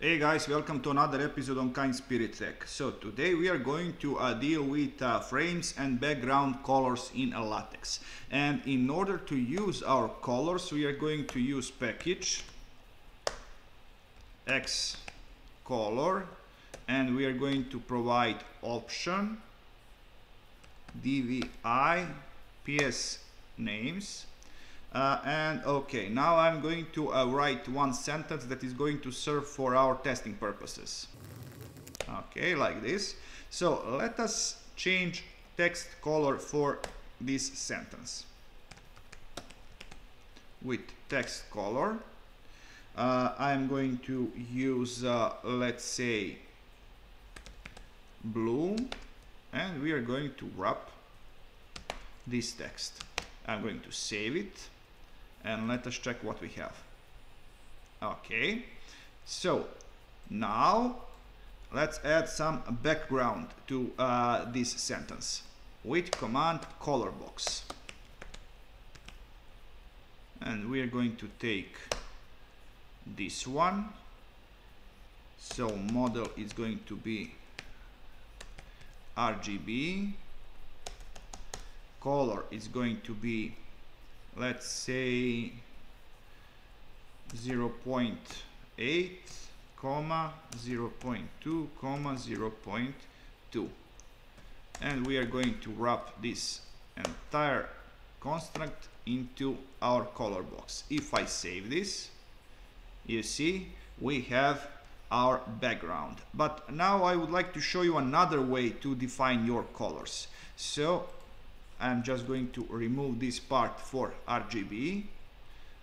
Hey guys, welcome to another episode on Kind Spirit Tech. So today we are going to uh, deal with uh, frames and background colors in a latex. And in order to use our colors, we are going to use package X color and we are going to provide option DVI PS names uh, and okay now I'm going to uh, write one sentence that is going to serve for our testing purposes. Okay like this. So let us change text color for this sentence. With text color uh, I'm going to use uh, let's say blue and we are going to wrap this text. I'm going to save it and let us check what we have. Okay so now let's add some background to uh, this sentence. With command color box. And we are going to take this one. So model is going to be RGB color is going to be let's say 0.8 comma 0.2 comma 0.2 and we are going to wrap this entire construct into our color box. If I save this you see we have our background. But now I would like to show you another way to define your colors. So I'm just going to remove this part for RGB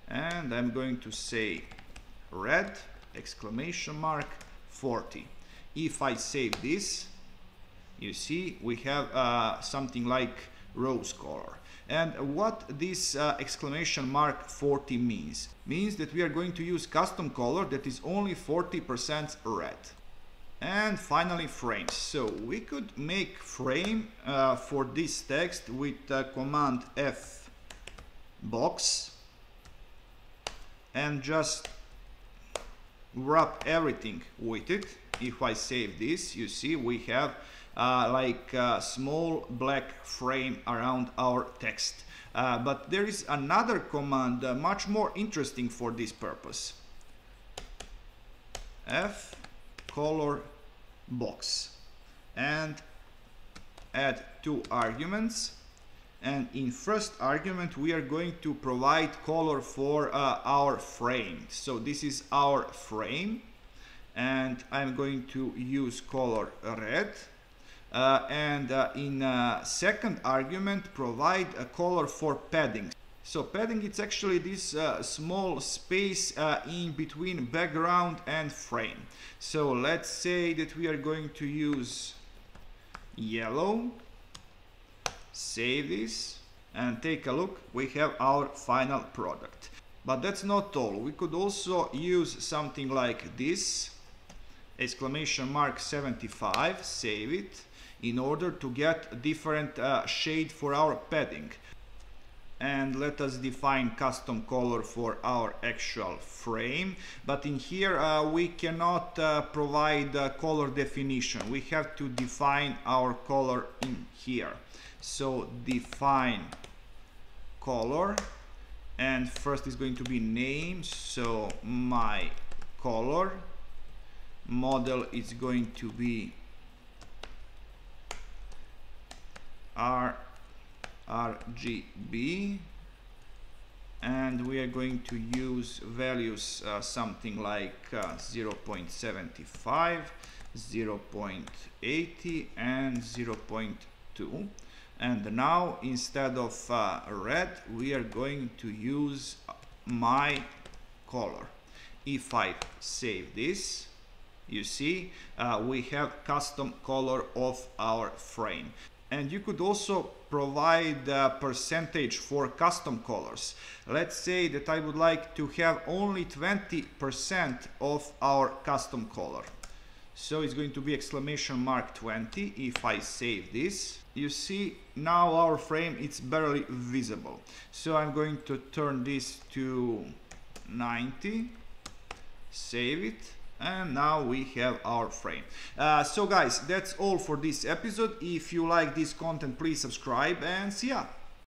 and I'm going to say red exclamation mark 40 if I save this you see we have uh, something like rose color. And what this uh, exclamation mark 40 means means that we are going to use custom color that is only 40% red and finally frames. So we could make frame uh, for this text with uh, command F box and just wrap everything with it. If I save this you see we have uh, like a small black frame around our text. Uh, but there is another command uh, much more interesting for this purpose. F color box. And add two arguments. And in first argument we are going to provide color for uh, our frame. So this is our frame. And I'm going to use color red. Uh, and uh, in uh, second argument provide a color for padding so padding it's actually this uh, small space uh, in between background and frame. So let's say that we are going to use yellow. Save this and take a look. We have our final product. But that's not all. We could also use something like this exclamation mark 75 save it in order to get different uh, shade for our padding and let us define custom color for our actual frame. But in here uh, we cannot uh, provide color definition. We have to define our color in here. So define color. And first is going to be name. So my color model is going to be R RGB and we are going to use values uh, something like uh, 0.75 0.80 and 0.2 and now instead of uh, red we are going to use my color. If I save this you see uh, we have custom color of our frame and you could also provide a percentage for custom colors. Let's say that I would like to have only 20% of our custom color. So it's going to be exclamation mark 20 if I save this. You see now our frame it's barely visible. So I'm going to turn this to 90, save it and now we have our frame. Uh, so guys that's all for this episode. If you like this content please subscribe and see ya